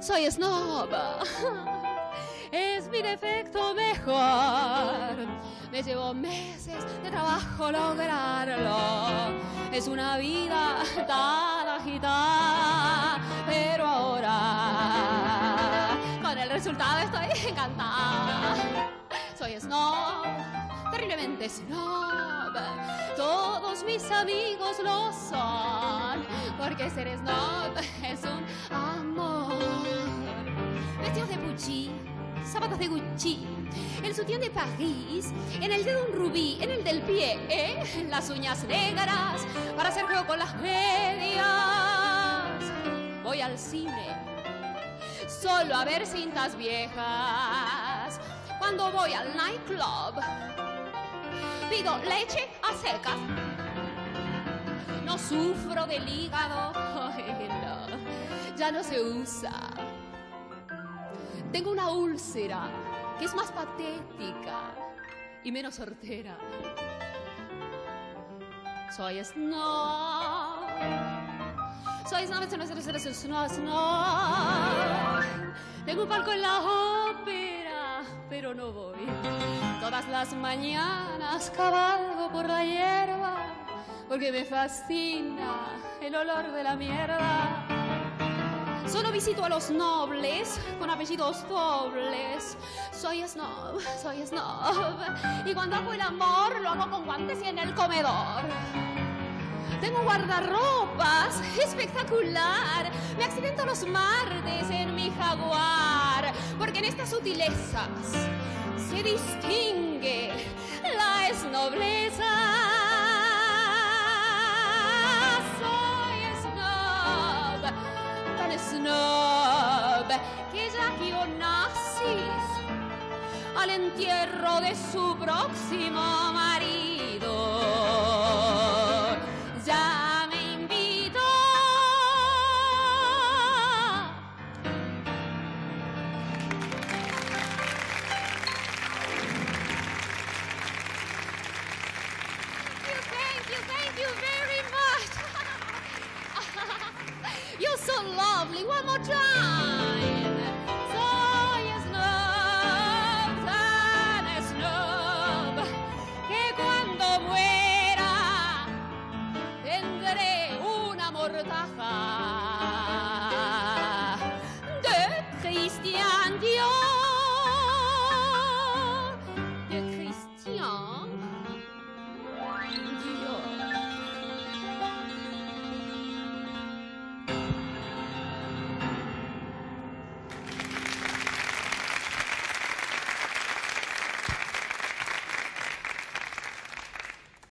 soy snob. Es mi defecto mejor. Me llevo meses de trabajo lograrlo. Es una vida tan agitada, pero ahora con el resultado estoy encantada. Soy snob, terriblemente snob. Todos mis amigos lo son, porque ser snob es un amor. Vestidos de Pucci, zapatos de Gucci, el sutién de París, en el dedo un rubí, en el del pie, ¿eh? las uñas negras para hacer juego con las medias. Voy al cine solo a ver cintas viejas. Cuando voy al nightclub, leche a secas. No sufro del hígado, no, ya no se usa. Tengo una úlcera que es más patética y menos sortera. Soy snob. Soy snob, snob, snob, snob, snob. Tengo un palco en la ópera, pero no voy. Todas las mañanas cabalgo por la hierba porque me fascina el olor de la mierda. Solo visito a los nobles con apellidos dobles. Soy snob, soy snob. Y cuando hago el amor, lo hago con guantes y en el comedor. Tengo guardarropas espectacular. Me accidento los martes en mi jaguar. Estas sutilezas se distingue la esnobleza. Snob, tan snob que Onassis al entierro de su próximo marido lovely. One more try.